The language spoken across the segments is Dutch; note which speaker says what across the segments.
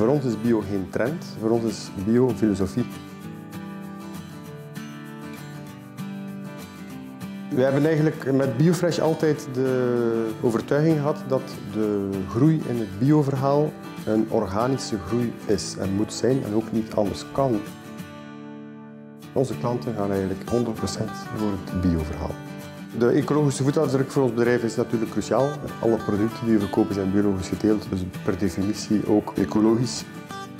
Speaker 1: Voor ons is bio geen trend, voor ons is bio filosofie. We hebben eigenlijk met Biofresh altijd de overtuiging gehad dat de groei in het bioverhaal een organische groei is en moet zijn en ook niet anders kan. Onze klanten gaan eigenlijk 100% voor het bioverhaal. De ecologische voetafdruk voor ons bedrijf is natuurlijk cruciaal. Alle producten die we verkopen zijn biologisch geteeld, dus per definitie ook ecologisch.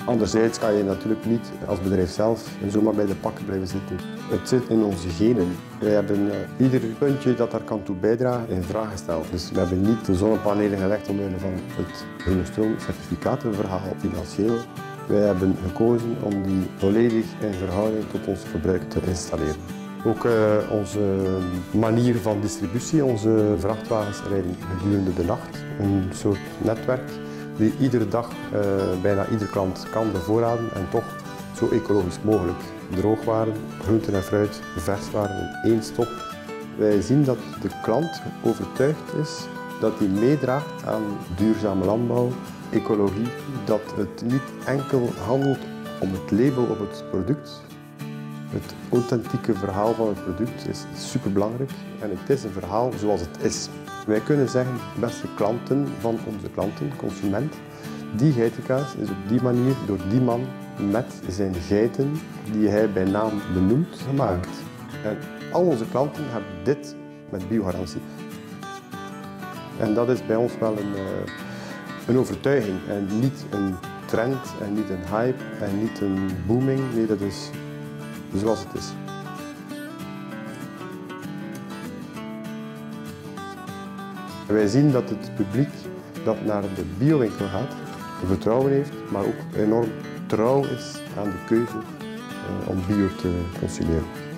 Speaker 1: Anderzijds kan je natuurlijk niet als bedrijf zelf zomaar bij de pakken blijven zitten. Het zit in onze genen. Wij hebben eh, ieder puntje dat daar kan toe bijdragen in vraag gesteld. Dus we hebben niet de zonnepanelen gelegd omwille van het groene stroomcertificatenverhaal financieel. Wij hebben gekozen om die volledig in verhouding tot ons verbruik te installeren. Ook uh, onze manier van distributie. Onze vrachtwagens rijden gedurende de nacht. Een soort netwerk die iedere dag uh, bijna ieder klant kan bevoorraden en toch zo ecologisch mogelijk. Droogwaren, groenten en fruit, verswaren in één stop. Wij zien dat de klant overtuigd is dat hij meedraagt aan duurzame landbouw, ecologie, dat het niet enkel handelt om het label op het product, het authentieke verhaal van het product is superbelangrijk en het is een verhaal zoals het is. Wij kunnen zeggen, beste klanten van onze klanten, consument, die geitenkaas is op die manier door die man met zijn geiten, die hij bij naam benoemt, gemaakt. En al onze klanten hebben dit met biogarantie. En dat is bij ons wel een, uh, een overtuiging en niet een trend en niet een hype en niet een booming. Nee, dat is zoals het is. Wij zien dat het publiek dat naar de biowinkel gaat, vertrouwen heeft, maar ook enorm trouw is aan de keuze om bio te consumeren.